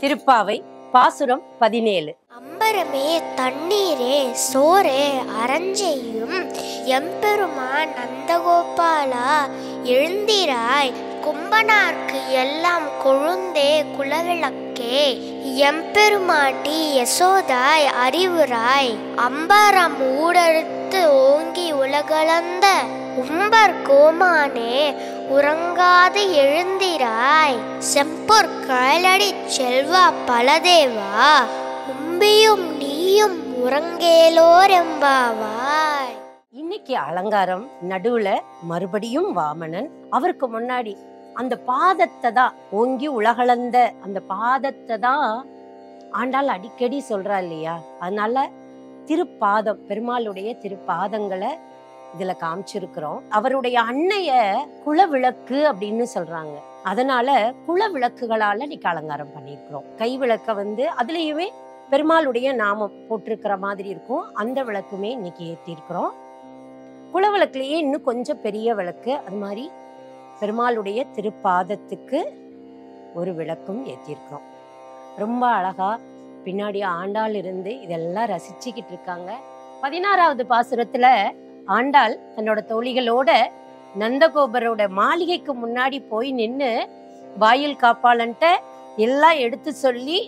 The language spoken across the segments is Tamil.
திருப்பாவை பாசுரம் பதினேழு. அம்பரமே தண்ணீரே சோரே அரஞ்செய்யும் எம்பெருமான் நந்தகோபாலா எழுந்திராய். கும்பனார்க்கு எல்லாம் கொழுந்தே குலவிளக்கே. எம்பெருமாட்டி யசோதாய் அறிவுராய் அம்பரம் ஊடறுத்து ஓங்கி உலகளந்த உம்பர் கோமானே உறங்காது எழுந்திராய். செம்பொற் கழலடி செல்வா பலதேவா. உம்பியும் நீயும் உறங்கேலோரெம்பாவாய். இன்னைக்கு அலங்காரம் நடுவுல மறுபடியும் வாமனன் அவருக்கு முன்னாடி. அந்த பாதத்தை தான் ஓங்கி உலகளந்த அந்த பாதத்தை தான் ஆண்டாள் அடிக்கடி சொல்றா இல்லையா? அதனால திருப்பாதம் பெருமாளுடைய திருப்பாதங்களை இதுல காமிச்சிருக்கிறோம். அவருடைய அன்னைய குலவிளக்கு அப்படின்னு சொல்றாங்க. அதனால குல விளக்குகளால இன்னைக்கு அலங்காரம் பண்ணியிருக்கிறோம். கை விளக்க வந்து அதுலயுமே பெருமாளுடைய நாமம் போட்டிருக்கிற மாதிரி இருக்கும். அந்த விளக்குமே இன்னைக்கு ஏற்றிருக்கிறோம் குலவிளக்குலயே இன்னும் கொஞ்சம் பெரிய விளக்கு. அது மாதிரி பெருமாளுடைய திருப்பாதத்துக்கு ஒரு விளக்கும் ஏற்றிருக்கிறோம் ரொம்ப அழகா பின்னாடி ஆண்டாள் இருந்து இதெல்லாம் ரசிச்சுக்கிட்டு இருக்காங்க. பதினாறாவது பாசுரத்துல ஆண்டாள் தன்னோட தோழிகளோட நந்தகோபரோட மாளிகைக்கு முன்னாடி போய் நின்று வாயில் காப்பாளன்ட்ட எல்லாம் எடுத்து சொல்லி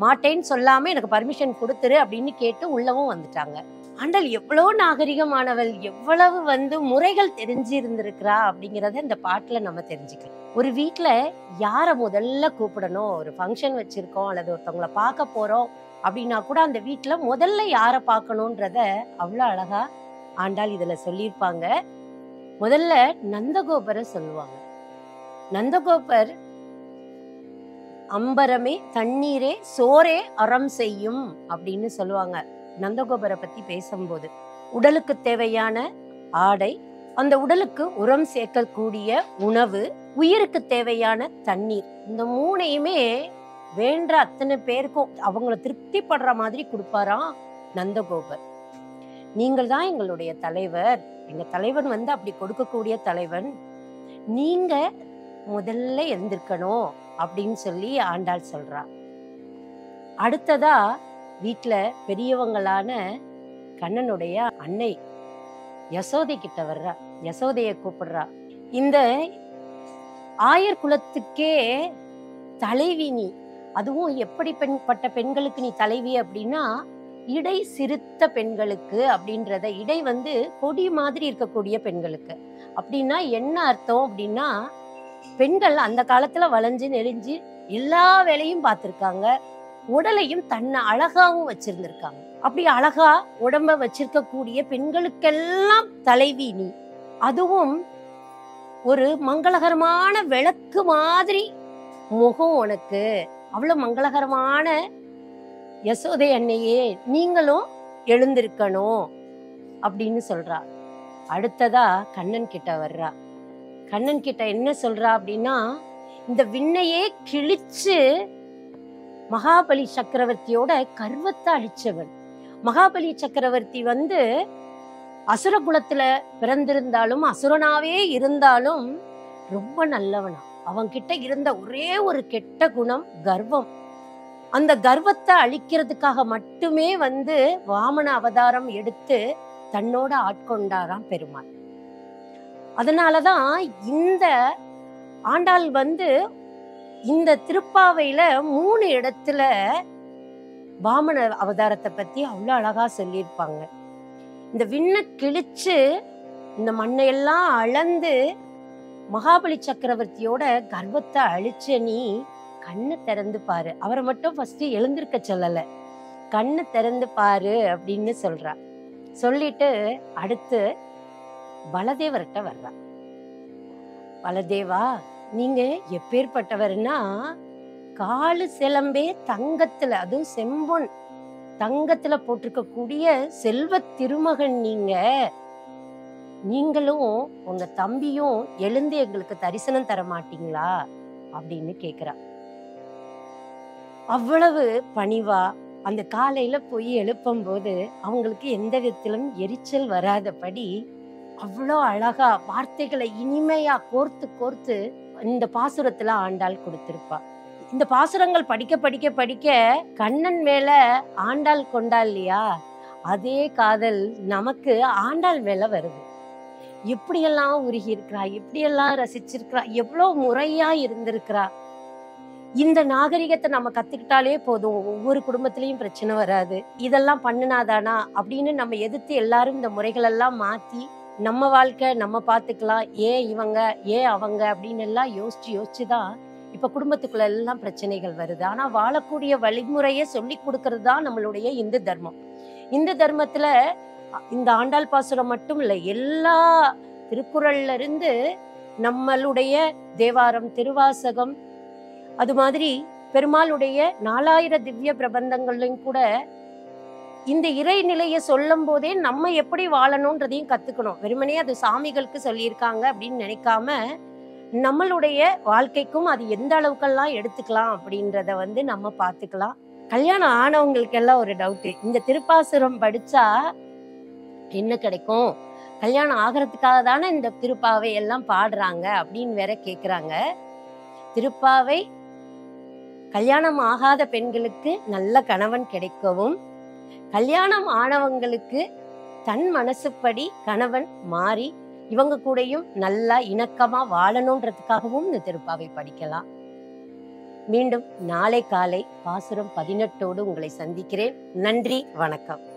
மாட்டேன்னு சொல்லாம எனக்கு பர்மிஷன் கொடுத்துரு அப்படின்னு கேட்டு உள்ளவும் வந்துட்டாங்க. ஆண்டாள் எவ்வளோ நாகரிகமானவள் எவ்வளவு வந்து முறைகள் தெரிஞ்சு இருந்திருக்கிறா அப்படிங்கிறத இந்த பாட்டில் நம்ம தெரிஞ்சுக்கலாம். ஒரு வீட்டில் யாரை முதல்ல கூப்பிடணும்? ஒரு ஃபங்க்ஷன் வச்சுருக்கோம் அல்லது ஒருத்தவங்கள பார்க்க போகிறோம் அப்படின்னா கூட அந்த வீட்டில் முதல்ல யாரை பார்க்கணுன்றத அவ்வளோ அழகாக ஆண்டாள் இதுல சொல்லியிருப்பாங்க. முதல்ல நந்தகோபரை சொல்லுவாங்க. நந்தகோபர் அம்பரமே தண்ணீரே சோரே அறம் செய்யும் அப்படின்னு சொல்லுவாங்க. நந்தகோபரை பத்தி பேசும்போது உடலுக்கு தேவையான ஆடை அந்த உடலுக்கு உரம் சேர்க்கக்கூடிய உணவு உயிருக்கு தேவையான தண்ணீர் இந்த மூணையுமே வேண்ட அத்தனை பேருக்கும் அவங்கள திருப்திப்படுற மாதிரி கொடுப்பாராம் நந்தகோபர். நீங்கள் தான் எங்களுடைய தலைவர். எங்க தலைவன் வந்து அப்படி கொடுக்கக்கூடிய தலைவன். நீங்க முதல்ல எழுந்திருக்கணும் அப்படின்னு சொல்லி ஆண்டாள் சொல்றா. அடுத்ததா வீட்டுல பெரியவங்களான கண்ணனுடைய அன்னை யசோதை கிட்ட வர்றா. யசோதைய கூப்பிடுறா. இந்த ஆயர் குலத்துக்கே தலைவி நீ அதுவும் எப்படி பெண்பட்ட பெண்களுக்கு நீ தலைவி அப்படின்னா இடை சிறுத்த பெண்களுக்கு அப்படின்றத இடை வந்து கொடி மாதிரி இருக்கக்கூடிய பெண்களுக்கு. அப்படின்னா என்ன அர்த்தம் அப்படின்னா பெண்கள் அந்த காலத்துல வளைஞ்சு நெறிஞ்சு எல்லா வேலையும் பார்த்திருக்காங்க. உடலையும் தன்னை அழகாவும் வச்சிருந்திருக்காங்க. அப்படி அழகா உடம்ப வச்சிருக்கக்கூடிய பெண்களுக்கெல்லாம் தலைவி நீ. அதுவும் ஒரு மங்களகரமான விளக்கு மாதிரி முகம் உனக்கு. அவ்வளவு மங்களகரமான யசோதை அன்னையே நீங்களும் எழுந்திருக்கணும் அப்படின்னு சொல்றா. அடுத்ததா கண்ணன் கிட்ட வர்றா. கண்ணன் கிட்ட என்ன சொல்றா அப்படின்னா இந்த விண்ணையே கிழிச்சு மகாபலி சக்கரவர்த்தியோட கர்வத்தை அழிச்சவன் மகாபலி சக்கரவர்த்தி வந்து அசுர குலத்துல பிறந்திருந்தாலும் அசுரனாவே இருந்தாலும் ரொம்ப நல்லவனா. அவன்கிட்ட இருந்த ஒரே ஒரு கெட்ட குணம் கர்வம். அந்த கர்வத்தை அழிக்கிறதுக்காக மட்டுமே வந்து வாமன அவதாரம் எடுத்து தன்னோட ஆட்கொண்டாராம் பெருமாள். அதனாலதான் இந்த ஆண்டாள் வந்து இந்த திருப்பாவையில மூணு இடத்துல வாமன அவதாரத்தை பத்தி அவ்வளவு அழகா சொல்லியிருப்பாங்க. இந்த விண்ணை கிழிச்சு இந்த மண்ணையெல்லாம் அளந்து மகாபலி சக்கரவர்த்தியோட கர்வத்தை அழிச்ச நீ கண்ணை திறந்து பாரு. அவரை மட்டும் ஃபர்ஸ்ட் எழுந்திருக்க சொல்லல. கண்ணை திறந்து பாரு அப்படின்னு சொல்றா. சொல்லிட்டு அடுத்து பலதேவர்கிட்ட வர்றா. பலதேவா நீங்க எப்பேற்பட்டவர்னா காலு சிலம்பே தங்கத்துல அதுவும் செம்பொன் தங்கத்துல போட்டிருக்க கூடிய செல்வ திருமகன் நீங்க. நீங்களும் உங்க தம்பியும் எழுந்து எங்களுக்கு தரிசனம் தர மாட்டீங்களா? அப்படின்னு கேக்குறான் அவ்வளவு பணிவா? அந்த காலையில போய் எழுப்பும் போது அவங்களுக்கு எந்த விதத்திலும் எரிச்சல் வராதபடி அவ்வளோ அழகா வார்த்தைகளை இனிமையா கோர்த்து கோர்த்து இந்த பாசுரத்துல ஆண்டாள் கொடுத்திருப்பா. இந்த பாசுரங்கள் படிக்க படிக்க படிக்க கண்ணன் மேல ஆண்டாள் கொண்டா இல்லையா? அதே காதல் நமக்கு ஆண்டாள் மேல வருது. எப்படியெல்லாம் உருகி இருக்கிறா? எப்படியெல்லாம் ரசிச்சிருக்கிறா? எவ்வளவு முறையா இருந்திருக்கிறா? இந்த நாகரிகத்தை நம்ம கத்துக்கிட்டாலே போதும். ஒவ்வொரு குடும்பத்திலையும் பிரச்சனை வராது. இதெல்லாம் பண்ணுனாதானா? அப்படின்னு நம்ம எதிர்த்து எல்லாரும் இந்த முறைகள் எல்லாம் மாத்தி நம்ம வாழ்க்கை நம்ம பார்த்துக்கலாம். ஏன் இவங்க ஏன் அவங்க அப்படின்னு எல்லாம் யோசிச்சு யோசிச்சு தான் இப்ப குடும்பத்துக்குள்ள எல்லாம் பிரச்சனைகள் வருது. ஆனா வாழக்கூடிய வழிமுறையை சொல்லி கொடுக்கறது தான் நம்மளுடைய இந்து தர்மம். இந்து தர்மத்துல இந்த ஆண்டாள் பாசுரம் மட்டும் இல்ல எல்லா திருக்குறள்ல இருந்து நம்மளுடைய தேவாரம் திருவாசகம் அது மாதிரி பெருமாளுடைய நாலாயிர திவ்ய பிரபந்தங்கள்லையும் கூட இந்த இறைநிலையை சொல்லும் போதே நம்ம எப்படி வாழணும்ன்றதையும் கத்துக்கணும். வெறுமனே அது சாமிகளுக்கு சொல்லியிருக்காங்க அப்படின்னு நினைக்காம நம்மளுடைய வாழ்க்கைக்கும் அது எந்த அளவுக்கெல்லாம் எடுத்துக்கலாம் அப்படின்றத வந்து நம்ம பார்த்துக்கலாம். கல்யாணம் ஆனவங்களுக்கு எல்லாம் ஒரு டவுட் இந்த திருப்பாசுரம் படிச்சா என்ன கிடைக்கும்? கல்யாணம் ஆகிறதுக்காக தானே இந்த திருப்பாவை எல்லாம் பாடுறாங்க அப்படின்னு வேற கேக்குறாங்க. திருப்பாவை கல்யாணம் ஆகாத பெண்களுக்கு நல்ல கணவன் கிடைக்கவும் கல்யாணம் ஆனவங்களுக்கு தன் மனசுப்படி கணவன் மாறி இவங்க கூடயும் நல்லா இணக்கமா வாழணுன்றதுக்காகவும் இந்த திருப்பாவை படிக்கலாம். மீண்டும் நாளை காலை பாசுரம் பதினெட்டோடு உங்களை சந்திக்கிறேன். நன்றி வணக்கம்.